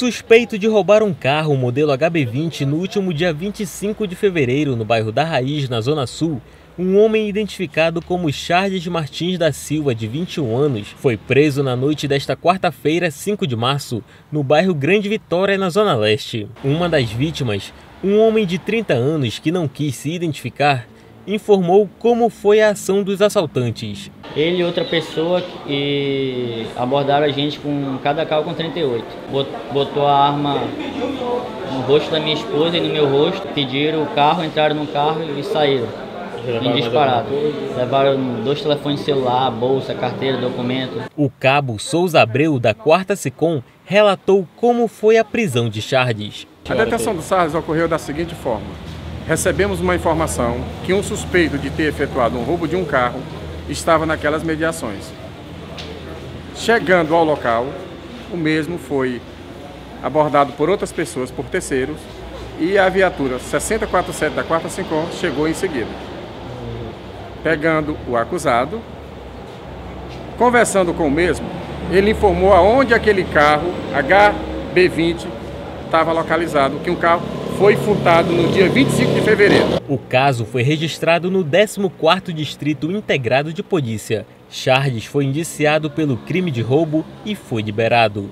Suspeito de roubar um carro modelo HB20 no último dia 25 de fevereiro no bairro da Raiz, na Zona Sul, um homem identificado como Charles Martins da Silva, de 21 anos, foi preso na noite desta quarta-feira, 5 de março, no bairro Grande Vitória, na Zona Leste. Uma das vítimas, um homem de 30 anos que não quis se identificar, informou como foi a ação dos assaltantes. Ele e outra pessoa que abordaram a gente com cada carro com 38. Botou a arma no rosto da minha esposa e no meu rosto, pediram o carro, entraram no carro e saíram. Em disparado. Levaram dois telefones celular, bolsa, carteira, documento. O cabo Souza Abreu, da 4 SICOM, relatou como foi a prisão de Charles. A detenção do Charles ocorreu da seguinte forma recebemos uma informação que um suspeito de ter efetuado um roubo de um carro estava naquelas mediações. Chegando ao local, o mesmo foi abordado por outras pessoas, por terceiros, e a viatura 6047 da 455 chegou em seguida. Pegando o acusado, conversando com o mesmo, ele informou aonde aquele carro HB20 estava localizado, que um carro foi furtado no dia 25 de fevereiro. O caso foi registrado no 14º Distrito Integrado de Polícia. Charles foi indiciado pelo crime de roubo e foi liberado.